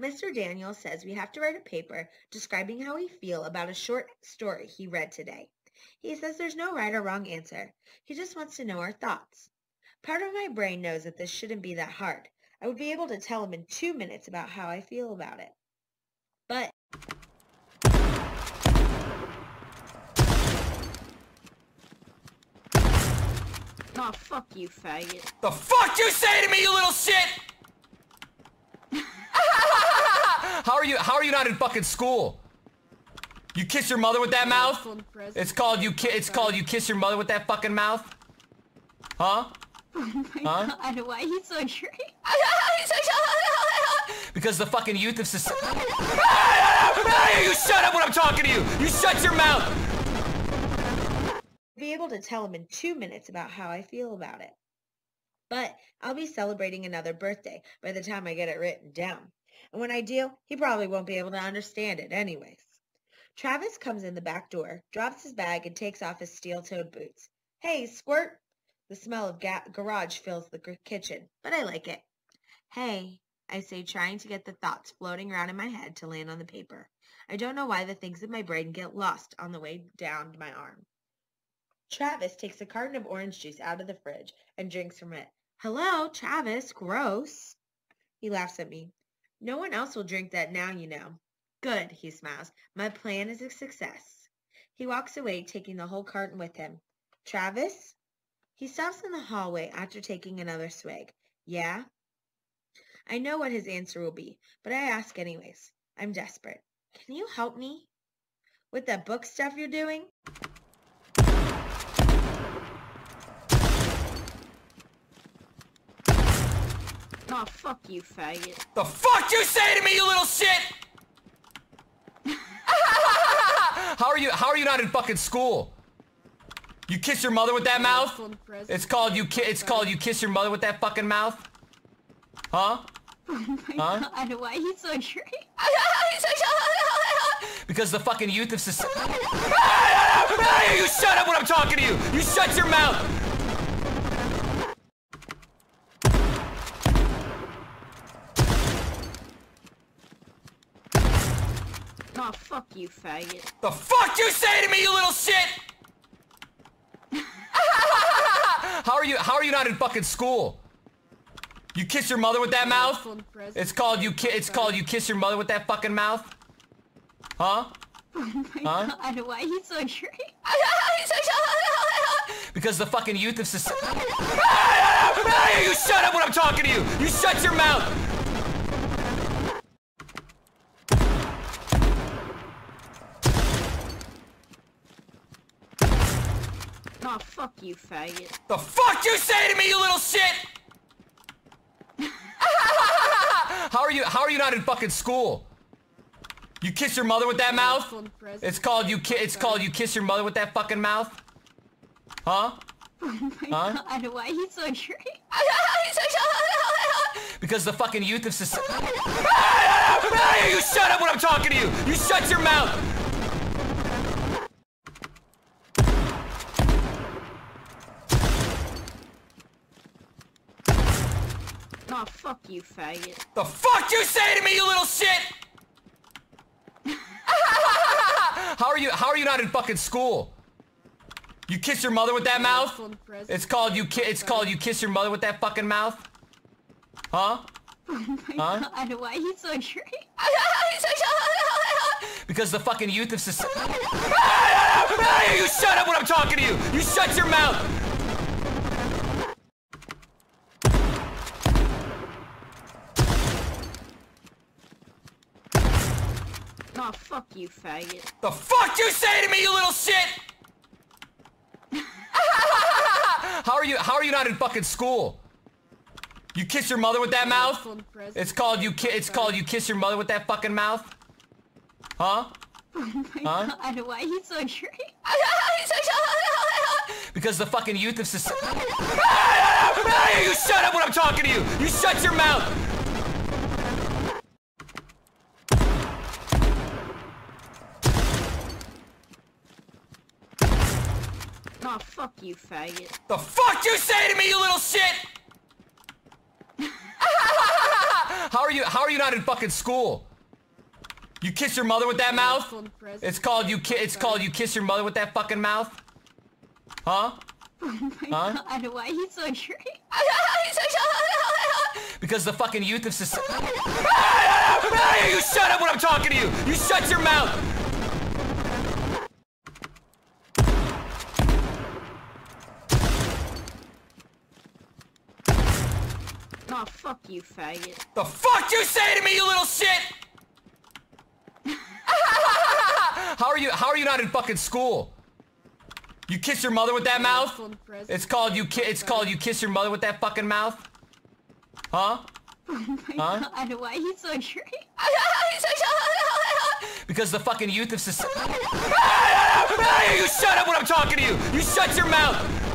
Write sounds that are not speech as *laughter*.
Mr. Daniel says we have to write a paper describing how we feel about a short story he read today. He says there's no right or wrong answer. He just wants to know our thoughts. Part of my brain knows that this shouldn't be that hard. I would be able to tell him in two minutes about how I feel about it. But Oh, fuck you, faggot. The fuck you say to me, you little shit? How are you? How are you not in fucking school? You kiss your mother with that mouth? It's called you. Ki it's called you kiss your mother with that fucking mouth? Huh? Oh my Huh? god, why are you so angry? *laughs* because the fucking youth of society. *laughs* you shut up when I'm talking to you. You shut your mouth. be able to tell him in two minutes about how I feel about it. But I'll be celebrating another birthday by the time I get it written down. And when I do, he probably won't be able to understand it anyways. Travis comes in the back door, drops his bag, and takes off his steel-toed boots. Hey, Squirt! The smell of ga- garage fills the kitchen, but I like it. Hey, I say, trying to get the thoughts floating around in my head to land on the paper. I don't know why the things in my brain get lost on the way down my arm. Travis takes a carton of orange juice out of the fridge and drinks from it. Hello, Travis. Gross. He laughs at me. No one else will drink that now, you know. Good, he smiles. My plan is a success. He walks away, taking the whole carton with him. Travis? He stops in the hallway after taking another swig. Yeah? I know what his answer will be, but I ask anyways. I'm desperate. Can you help me? With that book stuff you're doing? Oh, fuck you, faggot. The fuck you say to me, you little shit? *laughs* how are you? How are you not in fucking school? You kiss your mother with that mouth? It's called you. Ki it's called you kiss your mother with that fucking mouth? Huh? *laughs* Oh my Huh? god, why are you so angry? *laughs* because the fucking youth of society. you shut up when I'm talking to you. You shut your mouth. Oh, fuck you, faggot. The fuck you say to me, you little shit? *laughs* how are you? How are you not in fucking school? You kiss your mother with that mouth? It's called you. Ki it's called you kiss your mother with that fucking mouth? Huh? Oh my Huh? god, why are you so *laughs* because the fucking youth of society. *laughs* you shut up when I'm talking to you. You shut your mouth. Oh, fuck you, faggot. The fuck you say to me, you little shit? *laughs* how are you? How are you not in fucking school? You kiss your mother with that mouth? It's called you. Ki it's called you kiss your mother with that fucking mouth? Huh? *laughs* Oh my Huh? god, why are you so angry? *laughs* because the fucking youth of society. you shut up when I'm talking to you. You shut your mouth. Oh, fuck you, faggot. The fuck you say to me, you little shit? *laughs* how are you? How are you not in fucking school? You kiss your mother with that mouth? It's called you. Ki it's called you kiss your mother with that fucking mouth? Huh? Oh my Huh? god, why are you so angry? *laughs* because the fucking youth of society. *laughs* you shut up when I'm talking to you. You shut your mouth. Oh, fuck you, faggot. The fuck you say to me, you little shit? *laughs* how are you? How are you not in fucking school? You kiss your mother with that mouth? It's called you. Ki it's called you kiss your mother with that fucking mouth? Huh? Oh my Huh? god, why are you so angry? *laughs* because the fucking youth of society. *laughs* you shut up when I'm talking to you. You shut your mouth. Oh, fuck you, faggot. The fuck you say to me, you little shit? *laughs* how are you how are you not in fucking school? You kiss your mother with that mouth? It's called you ki it's called you kiss your mother with that fucking mouth? Huh? *laughs* Oh my Huh? god, why are you so great? *laughs* because the fucking youth of society. you shut up when I'm talking to you. You shut your mouth. Nah, fuck you, faggot. The fuck you say to me, you little shit? *laughs* how are you how are you not in fucking school? You kiss your mother with that mouth? It's called you ki it's called you kiss your mother with that fucking mouth? Huh? Oh my Huh? god, why are you so great? *laughs* because the fucking youth of society. *laughs* you shut up when I'm talking to you. You shut your mouth.